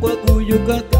aku you got?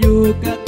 อยู่กับ